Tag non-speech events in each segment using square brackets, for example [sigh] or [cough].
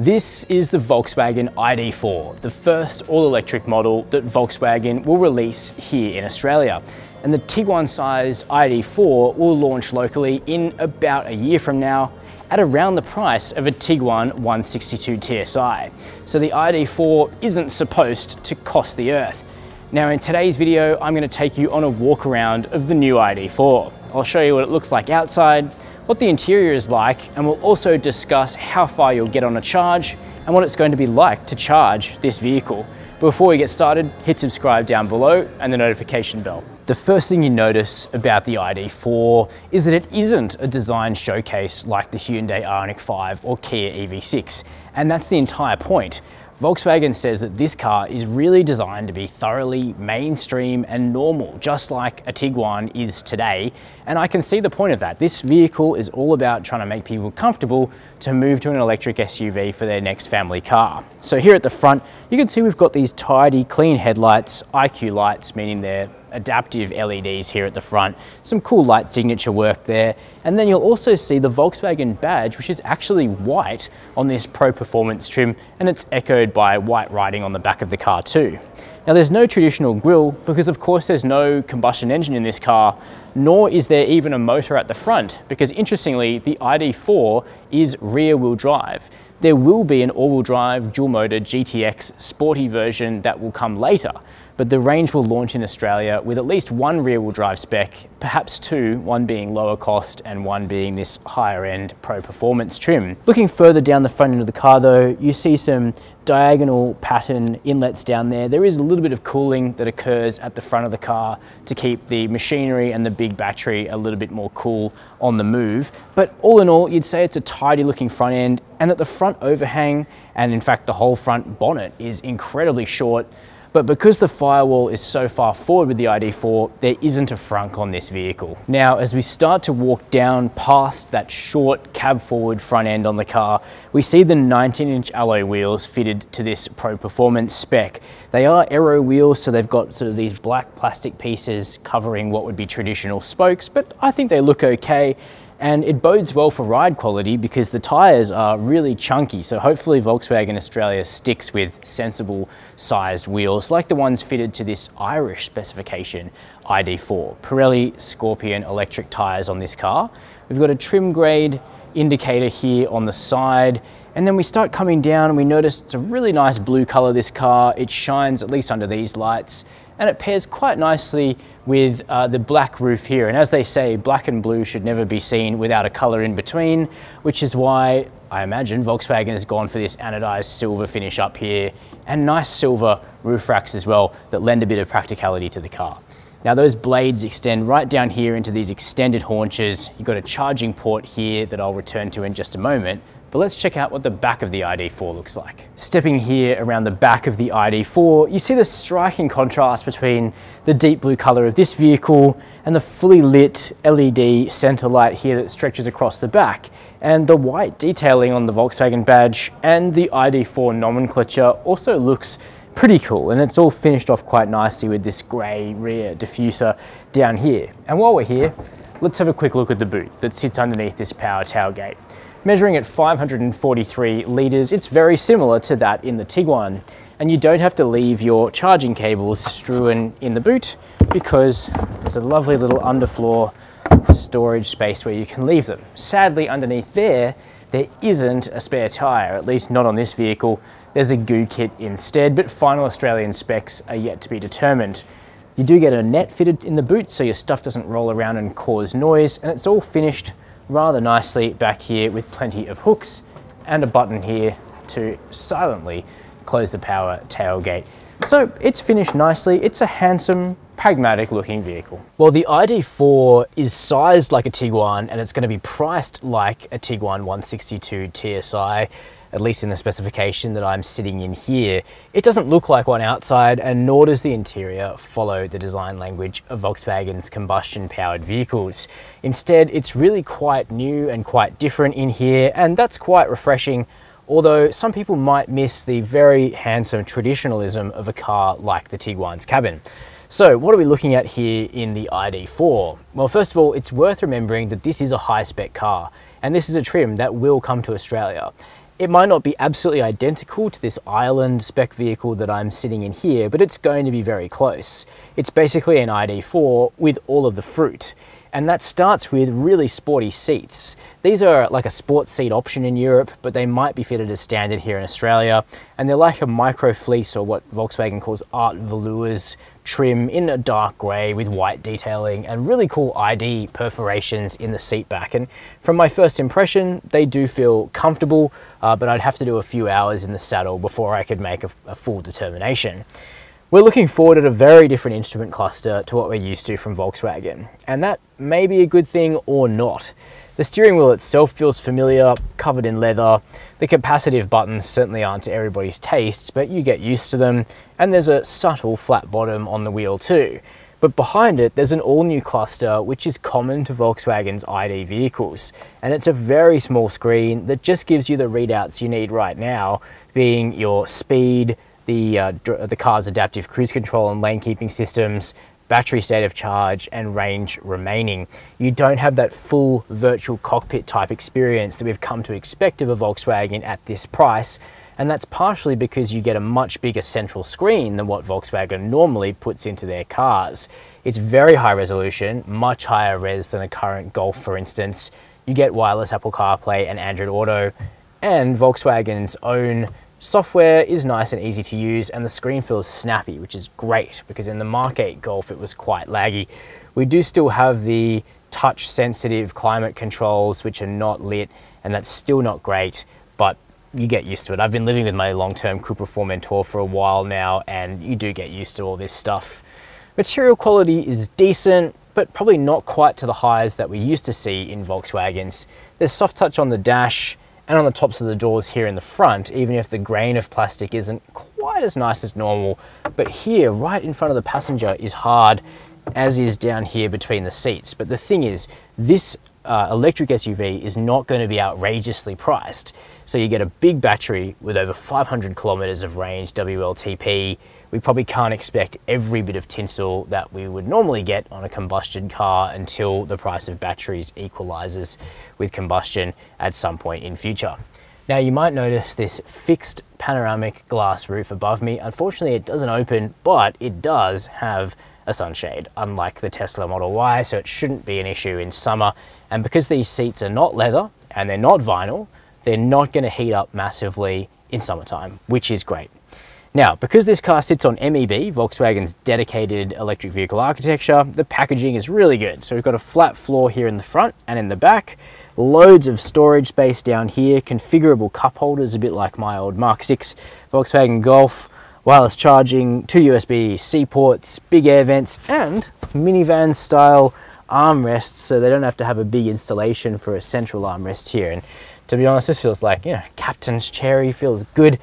This is the Volkswagen ID4, the first all-electric model that Volkswagen will release here in Australia. And the Tiguan-sized ID4 will launch locally in about a year from now at around the price of a Tiguan 162 TSI. So the ID4 isn't supposed to cost the earth. Now in today's video, I'm gonna take you on a walk around of the new ID4. I'll show you what it looks like outside, what the interior is like, and we'll also discuss how far you'll get on a charge and what it's going to be like to charge this vehicle. Before we get started, hit subscribe down below and the notification bell. The first thing you notice about the ID4 is that it isn't a design showcase like the Hyundai Ioniq 5 or Kia EV6, and that's the entire point. Volkswagen says that this car is really designed to be thoroughly mainstream and normal, just like a Tiguan is today. And I can see the point of that. This vehicle is all about trying to make people comfortable to move to an electric SUV for their next family car. So here at the front, you can see we've got these tidy, clean headlights, IQ lights, meaning they're adaptive LEDs here at the front, some cool light signature work there. And then you'll also see the Volkswagen badge, which is actually white on this Pro Performance trim, and it's echoed by white writing on the back of the car too. Now there's no traditional grille because of course there's no combustion engine in this car, nor is there even a motor at the front because interestingly the ID4 is rear wheel drive. There will be an all-wheel drive dual motor GTX sporty version that will come later, but the range will launch in Australia with at least one rear wheel drive spec, perhaps two, one being lower cost and one being this higher end pro performance trim. Looking further down the front end of the car though, you see some diagonal pattern inlets down there. There is a little bit of cooling that occurs at the front of the car to keep the machinery and the big battery a little bit more cool on the move. But all in all, you'd say it's a tidy looking front end and that the front overhang and in fact the whole front bonnet is incredibly short but because the firewall is so far forward with the ID4, there isn't a frunk on this vehicle. Now, as we start to walk down past that short cab forward front end on the car, we see the 19 inch alloy wheels fitted to this Pro Performance spec. They are aero wheels, so they've got sort of these black plastic pieces covering what would be traditional spokes, but I think they look okay and it bodes well for ride quality because the tyres are really chunky so hopefully Volkswagen Australia sticks with sensible sized wheels like the ones fitted to this Irish specification ID4. Pirelli Scorpion electric tyres on this car. We've got a trim grade indicator here on the side and then we start coming down and we notice it's a really nice blue colour this car. It shines at least under these lights and it pairs quite nicely with uh, the black roof here. And as they say, black and blue should never be seen without a color in between, which is why I imagine Volkswagen has gone for this anodized silver finish up here and nice silver roof racks as well that lend a bit of practicality to the car. Now those blades extend right down here into these extended haunches. You've got a charging port here that I'll return to in just a moment, but let's check out what the back of the ID4 looks like. Stepping here around the back of the ID4, you see the striking contrast between the deep blue color of this vehicle and the fully lit LED center light here that stretches across the back. And the white detailing on the Volkswagen badge and the ID4 nomenclature also looks pretty cool and it's all finished off quite nicely with this grey rear diffuser down here. And while we're here, let's have a quick look at the boot that sits underneath this power tailgate. Measuring at 543 litres, it's very similar to that in the Tiguan. And you don't have to leave your charging cables strewn in the boot because there's a lovely little underfloor storage space where you can leave them. Sadly, underneath there, there isn't a spare tyre, at least not on this vehicle. There's a goo kit instead, but final Australian specs are yet to be determined. You do get a net fitted in the boot so your stuff doesn't roll around and cause noise, and it's all finished rather nicely back here with plenty of hooks and a button here to silently close the power tailgate. So it's finished nicely. It's a handsome, pragmatic looking vehicle. Well, the ID4 is sized like a Tiguan and it's going to be priced like a Tiguan 162 TSI at least in the specification that I'm sitting in here, it doesn't look like one outside and nor does the interior follow the design language of Volkswagen's combustion powered vehicles. Instead, it's really quite new and quite different in here and that's quite refreshing although some people might miss the very handsome traditionalism of a car like the Tiguan's cabin. So what are we looking at here in the ID4? Well, first of all, it's worth remembering that this is a high spec car and this is a trim that will come to Australia. It might not be absolutely identical to this Ireland spec vehicle that I'm sitting in here, but it's going to be very close. It's basically an ID4 with all of the fruit and that starts with really sporty seats. These are like a sports seat option in Europe, but they might be fitted as standard here in Australia, and they're like a micro fleece or what Volkswagen calls art velours trim in a dark grey with white detailing and really cool ID perforations in the seat back. And from my first impression, they do feel comfortable, uh, but I'd have to do a few hours in the saddle before I could make a, a full determination. We're looking forward at a very different instrument cluster to what we're used to from Volkswagen, and that may be a good thing or not. The steering wheel itself feels familiar, covered in leather. The capacitive buttons certainly aren't to everybody's tastes, but you get used to them, and there's a subtle flat bottom on the wheel too. But behind it, there's an all-new cluster which is common to Volkswagen's ID vehicles. And it's a very small screen that just gives you the readouts you need right now, being your speed, the, uh, the car's adaptive cruise control and lane keeping systems, battery state of charge and range remaining. You don't have that full virtual cockpit type experience that we've come to expect of a Volkswagen at this price. And that's partially because you get a much bigger central screen than what Volkswagen normally puts into their cars. It's very high resolution, much higher res than a current Golf, for instance. You get wireless Apple CarPlay and Android Auto, and Volkswagen's own Software is nice and easy to use and the screen feels snappy, which is great because in the Mark 8 Golf it was quite laggy. We do still have the touch sensitive climate controls which are not lit and that's still not great, but you get used to it. I've been living with my long-term Cupra Formentor for a while now and you do get used to all this stuff. Material quality is decent, but probably not quite to the highs that we used to see in Volkswagens. There's soft touch on the dash, and on the tops of the doors here in the front, even if the grain of plastic isn't quite as nice as normal. But here, right in front of the passenger is hard, as is down here between the seats. But the thing is, this uh, electric SUV is not going to be outrageously priced. So you get a big battery with over 500 kilometers of range WLTP, we probably can't expect every bit of tinsel that we would normally get on a combustion car until the price of batteries equalizes with combustion at some point in future. Now you might notice this fixed panoramic glass roof above me. Unfortunately it doesn't open, but it does have a sunshade, unlike the Tesla Model Y, so it shouldn't be an issue in summer. And because these seats are not leather and they're not vinyl, they're not gonna heat up massively in summertime, which is great. Now, because this car sits on MEB, Volkswagen's dedicated electric vehicle architecture, the packaging is really good. So we've got a flat floor here in the front and in the back, loads of storage space down here, configurable cup holders, a bit like my old Mark 6 Volkswagen Golf, wireless charging, two USB-C ports, big air vents, and minivan style armrests so they don't have to have a big installation for a central armrest here. And to be honest, this feels like, you know, captain's cherry, feels good.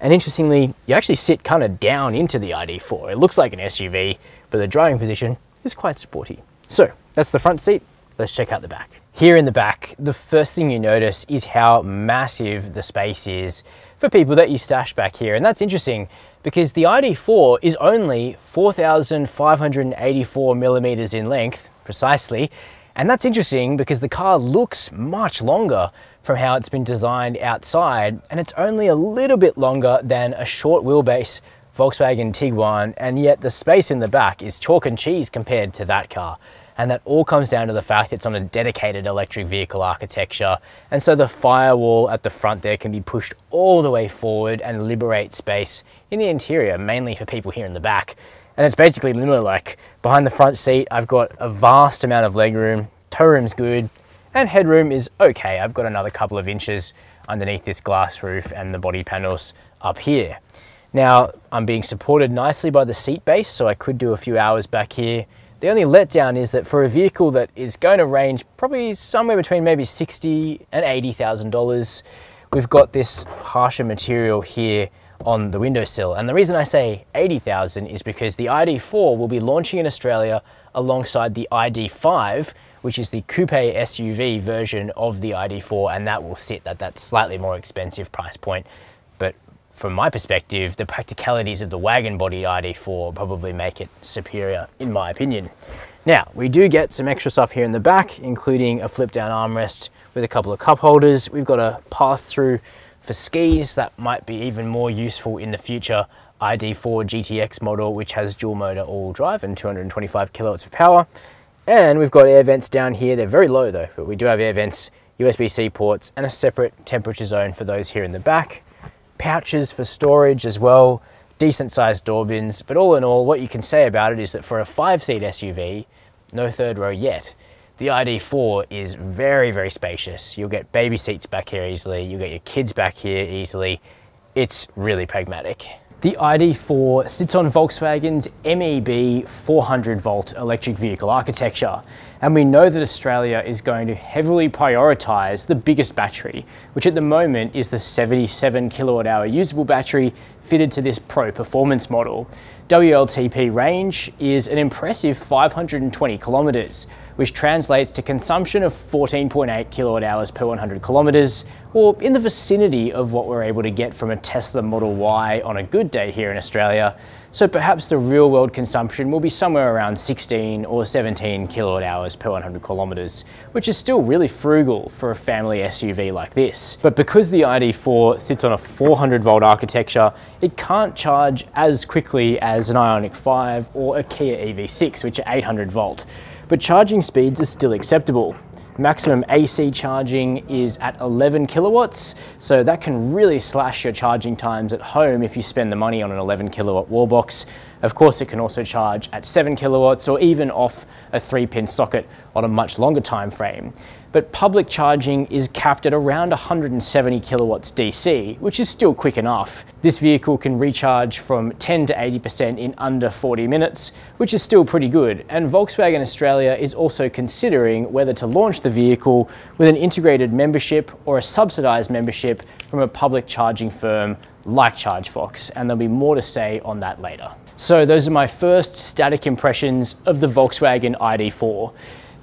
And interestingly, you actually sit kind of down into the ID4. It looks like an SUV, but the driving position is quite sporty. So that's the front seat. Let's check out the back. Here in the back, the first thing you notice is how massive the space is for people that you stash back here. And that's interesting because the ID4 is only 4,584 millimeters in length, precisely. And that's interesting because the car looks much longer from how it's been designed outside, and it's only a little bit longer than a short wheelbase Volkswagen Tiguan, and yet the space in the back is chalk and cheese compared to that car. And that all comes down to the fact it's on a dedicated electric vehicle architecture. And so the firewall at the front there can be pushed all the way forward and liberate space in the interior, mainly for people here in the back. And it's basically limited like behind the front seat, I've got a vast amount of legroom, toe room's good, and headroom is okay. I've got another couple of inches underneath this glass roof and the body panels up here. Now, I'm being supported nicely by the seat base, so I could do a few hours back here. The only letdown is that for a vehicle that is going to range probably somewhere between maybe sixty and eighty thousand dollars, we've got this harsher material here on the windowsill. And the reason I say 80,000 is because the ID4 will be launching in Australia alongside the ID5, which is the coupe SUV version of the ID4, and that will sit at that slightly more expensive price point. From my perspective, the practicalities of the wagon body ID4 probably make it superior, in my opinion. Now, we do get some extra stuff here in the back, including a flip down armrest with a couple of cup holders. We've got a pass-through For skis, that might be even more useful in the future ID4 GTX model, which has dual motor all drive and 225 kilowatts of power. And we've got air vents down here. They're very low though, but we do have air vents, USB-C ports, and a separate temperature zone for those here in the back. Pouches for storage as well, decent sized door bins. But all in all, what you can say about it is that for a five seat SUV, no third row yet, the ID4 is very, very spacious. You'll get baby seats back here easily. You'll get your kids back here easily. It's really pragmatic. The ID4 sits on Volkswagen's MEB 400 volt electric vehicle architecture. And we know that Australia is going to heavily prioritise the biggest battery, which at the moment is the 77 kilowatt hour usable battery fitted to this Pro Performance model. WLTP range is an impressive 520 kilometres, which translates to consumption of 14.8 kilowatt hours per 100 kilometres, or in the vicinity of what we're able to get from a Tesla Model Y on a good day here in Australia. So perhaps the real world consumption will be somewhere around 16 or 17 kilowatt hours per 100 kilometres, which is still really frugal for a family SUV like this. But because the ID4 sits on a 400 volt architecture, it can't charge as quickly as an Ioniq 5 or a Kia EV6, which are 800 volt but charging speeds are still acceptable. Maximum AC charging is at 11 kilowatts, so that can really slash your charging times at home if you spend the money on an 11 kilowatt wall box. Of course, it can also charge at 7 kilowatts or even off a 3 pin socket on a much longer time frame but public charging is capped at around 170 kilowatts DC, which is still quick enough. This vehicle can recharge from 10 to 80% in under 40 minutes, which is still pretty good. And Volkswagen Australia is also considering whether to launch the vehicle with an integrated membership or a subsidized membership from a public charging firm like ChargeFox, and there'll be more to say on that later. So those are my first static impressions of the Volkswagen ID4.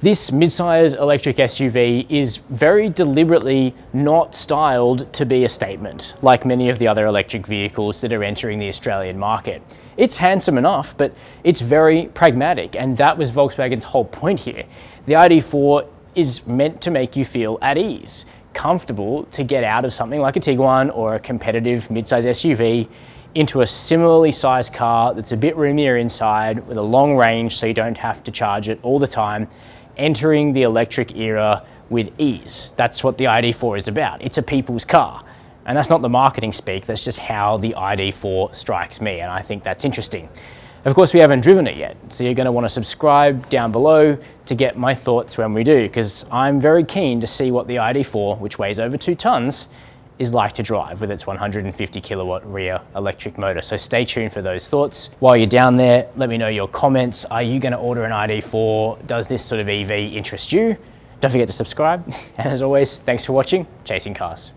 This midsize electric SUV is very deliberately not styled to be a statement, like many of the other electric vehicles that are entering the Australian market. It's handsome enough, but it's very pragmatic, and that was Volkswagen's whole point here. The ID4 is meant to make you feel at ease, comfortable to get out of something like a Tiguan or a competitive midsize SUV into a similarly sized car that's a bit roomier inside with a long range so you don't have to charge it all the time entering the electric era with ease. That's what the ID4 is about. It's a people's car. And that's not the marketing speak, that's just how the ID4 strikes me, and I think that's interesting. Of course, we haven't driven it yet, so you're going to want to subscribe down below to get my thoughts when we do, because I'm very keen to see what the ID4, which weighs over two tons, is like to drive with its 150 kilowatt rear electric motor. So stay tuned for those thoughts. While you're down there, let me know your comments. Are you gonna order an ID4? Does this sort of EV interest you? Don't forget to subscribe. [laughs] And as always, thanks for watching Chasing Cars.